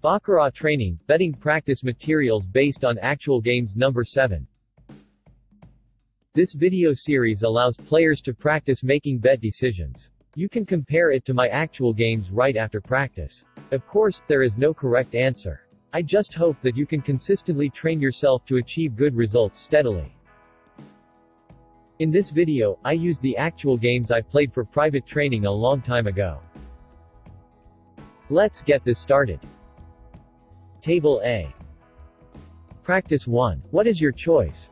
Baccarat Training, Betting Practice Materials based on actual games Number 7 This video series allows players to practice making bet decisions. You can compare it to my actual games right after practice. Of course, there is no correct answer. I just hope that you can consistently train yourself to achieve good results steadily. In this video, I used the actual games I played for private training a long time ago. Let's get this started. Table A. Practice 1. What is your choice?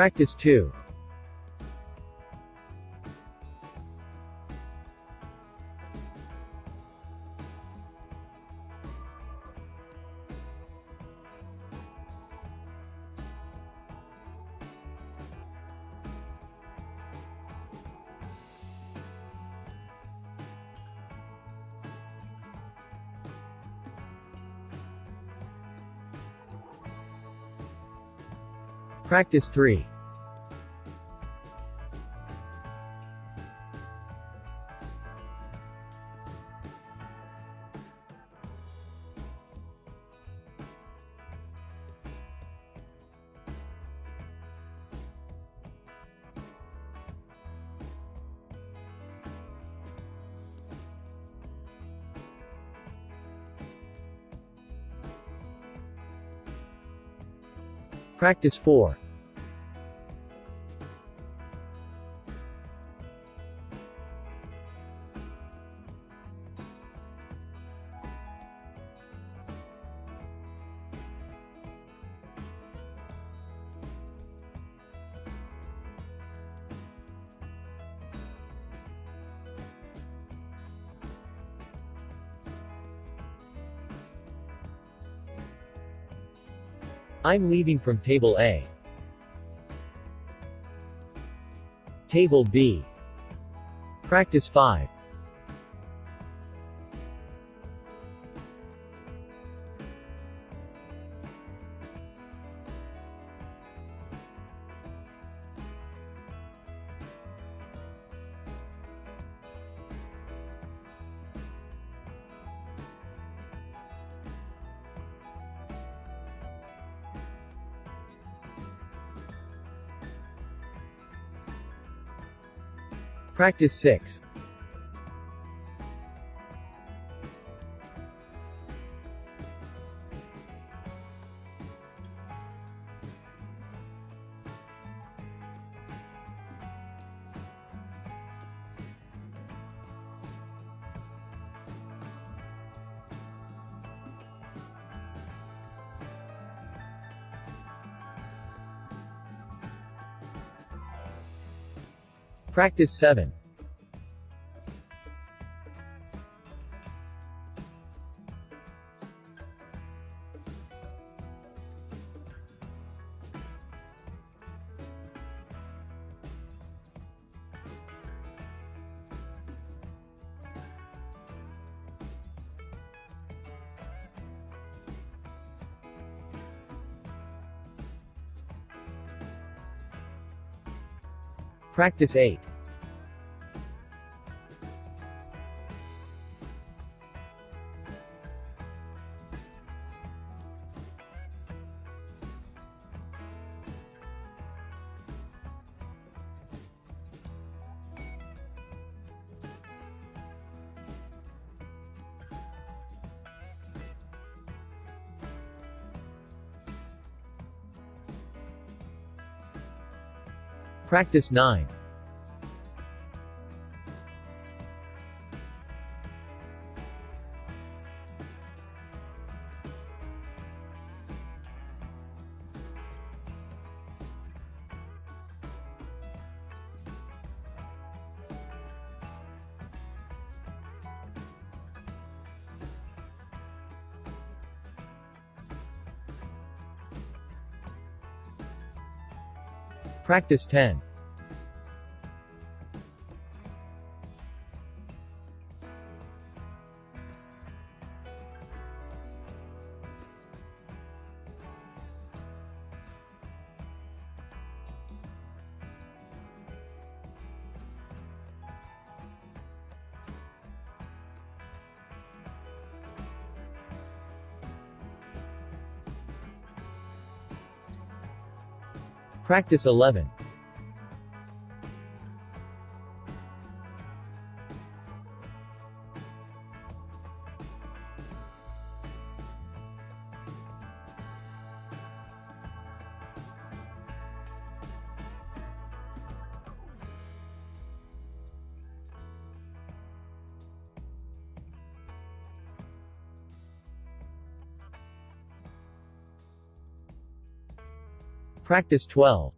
Practice 2. Practice 3. Practice 4. I'm leaving from Table A. Table B. Practice 5. Practice 6. Practice 7. Practice 8. Practice 9. Practice 10. Practice 11. Practice 12.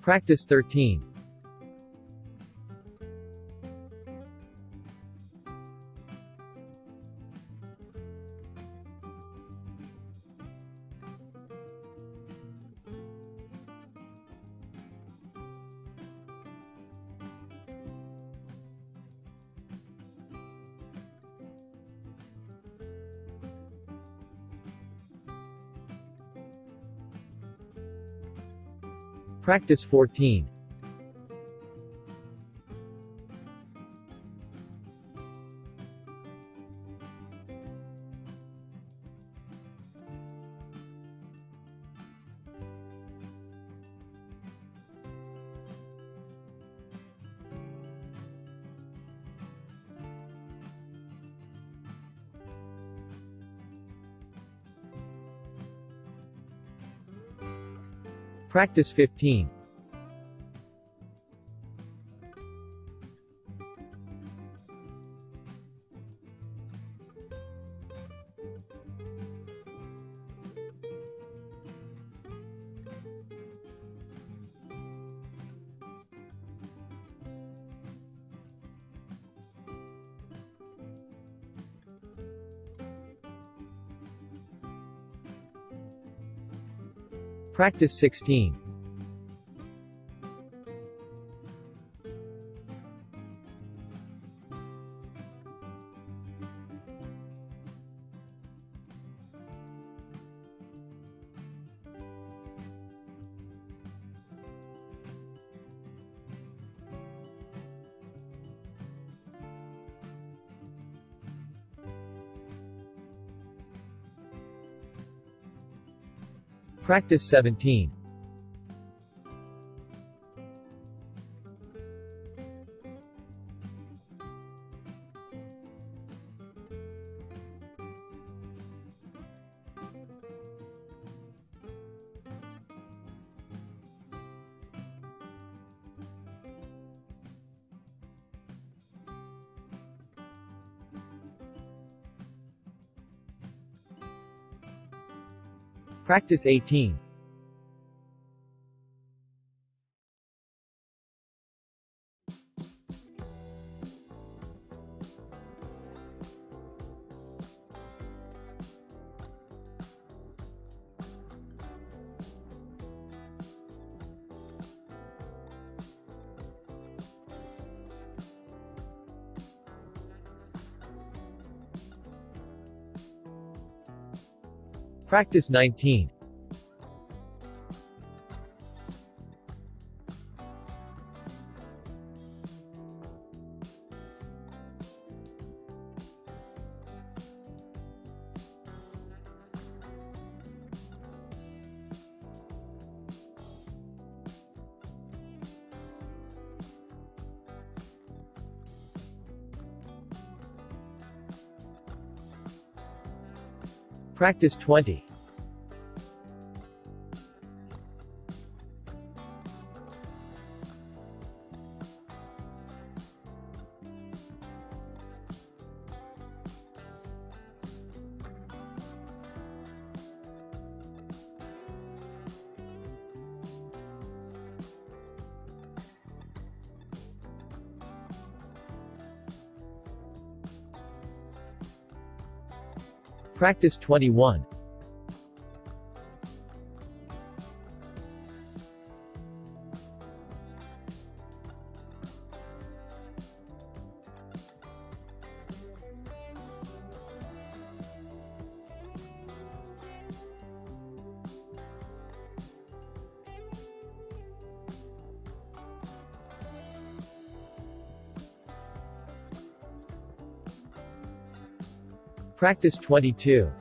Practice 13. Practice 14. Practice 15. Practice 16. Practice 17. Practice 18. Practice 19. Practice 20. Practice 21. Practice 22.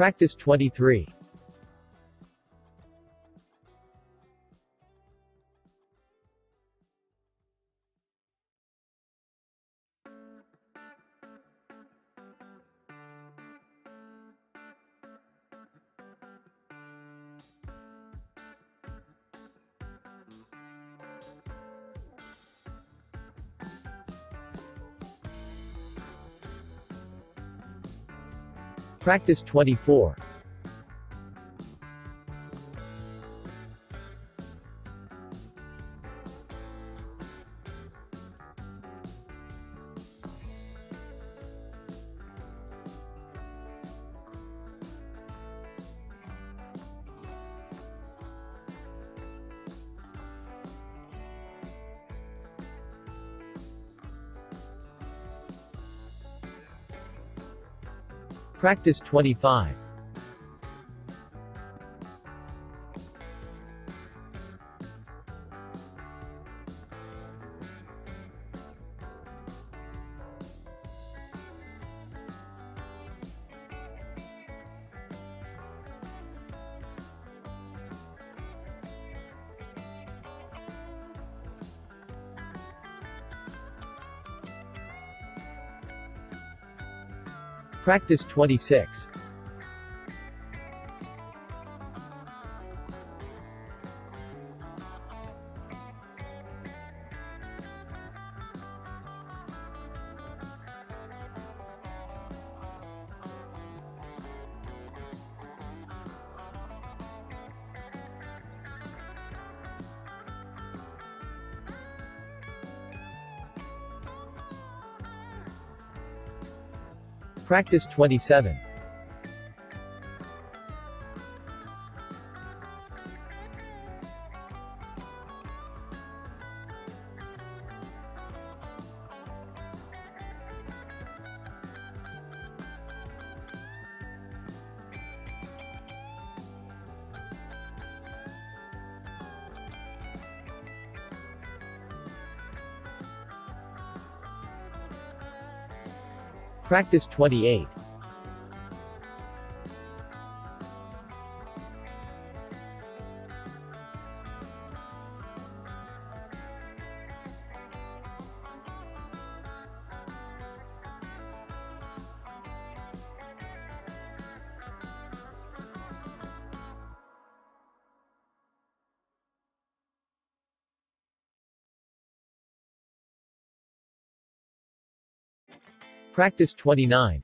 Practice 23. Practice 24. Practice 25. Practice 26. Practice 27. Practice 28. Practice 29.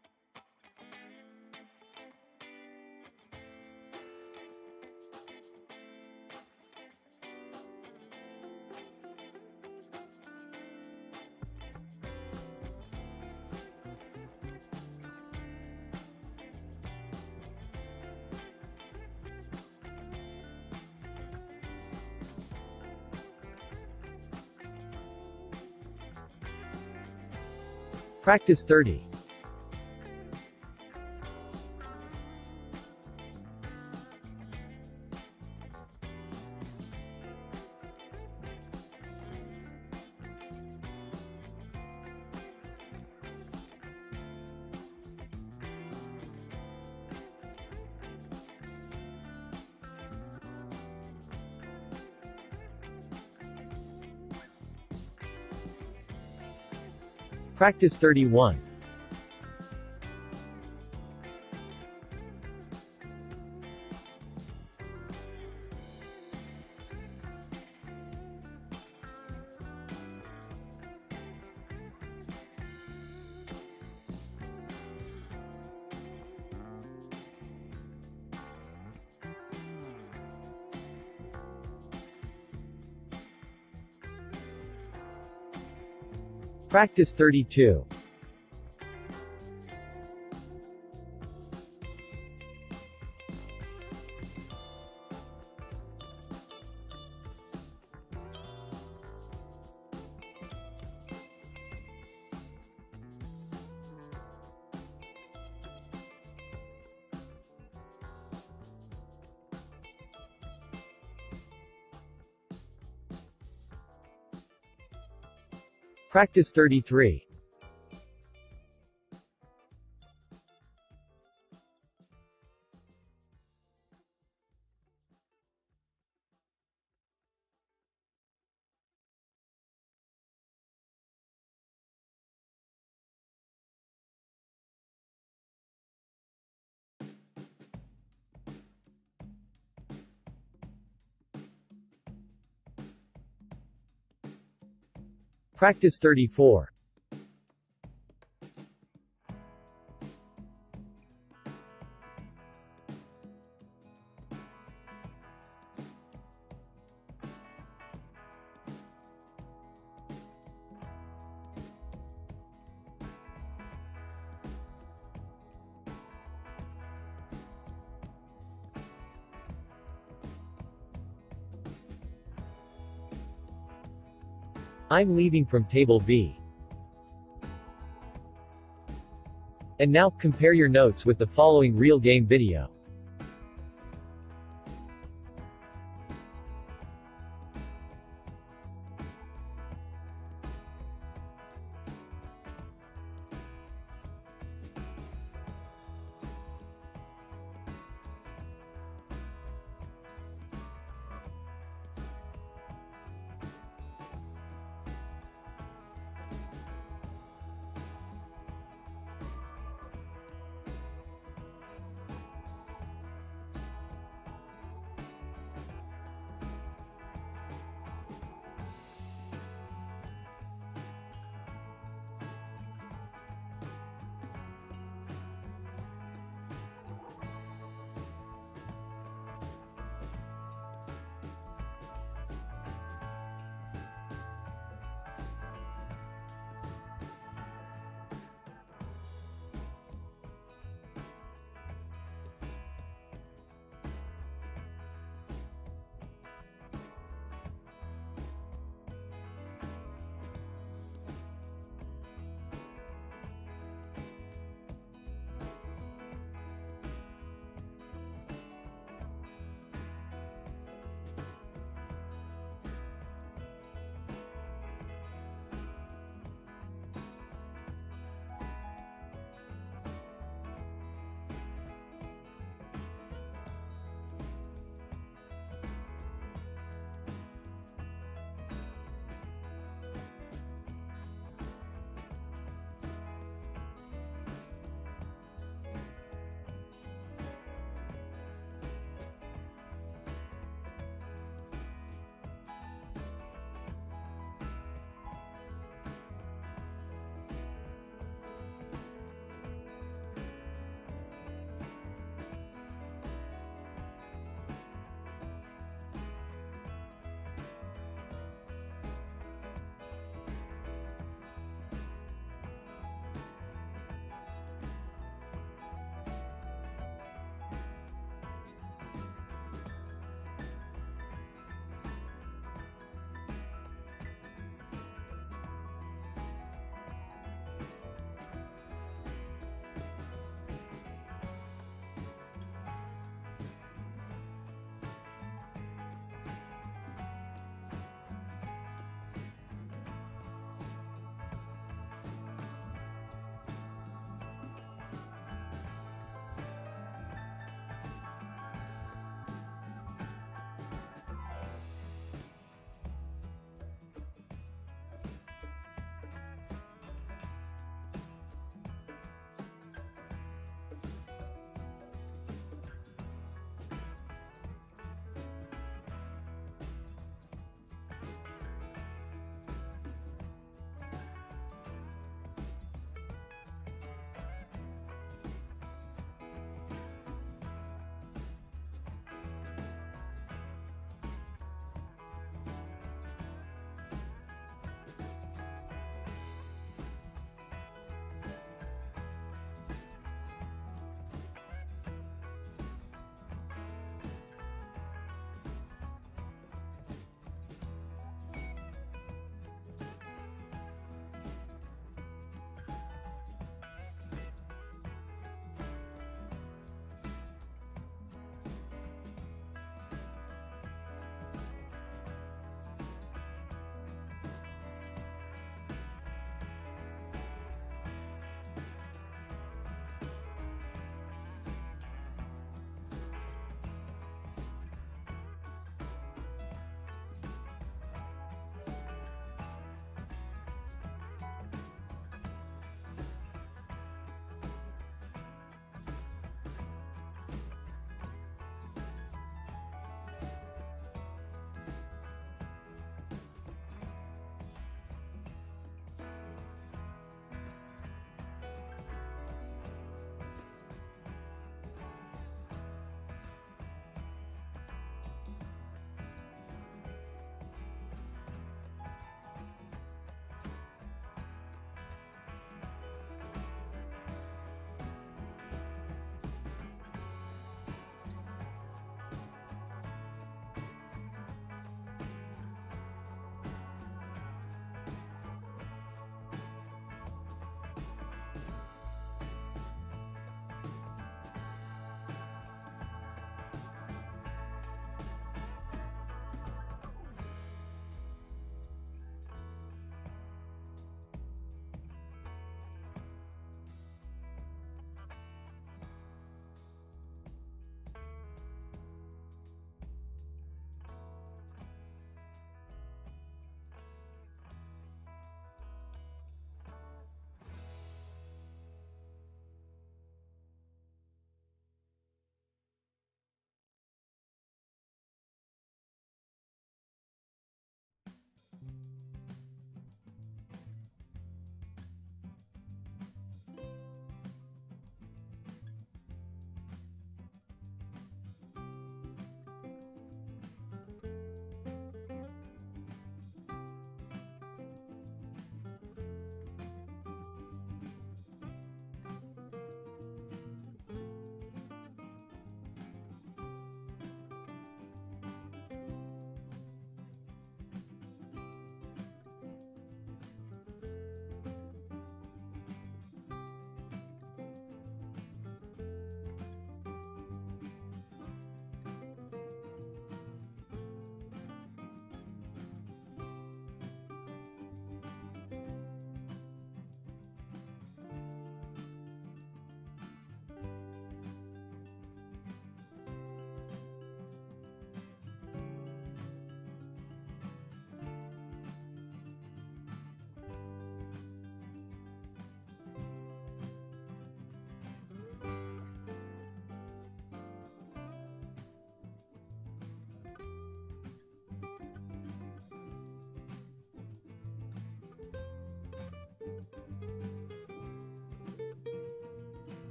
Practice 30. Practice 31. Practice 32. Practice 33. Practice 34. I'm leaving from table B. And now, compare your notes with the following real game video.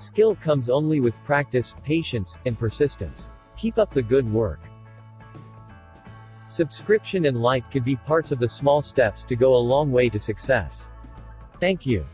Skill comes only with practice, patience, and persistence. Keep up the good work. Subscription and like could be parts of the small steps to go a long way to success. Thank you.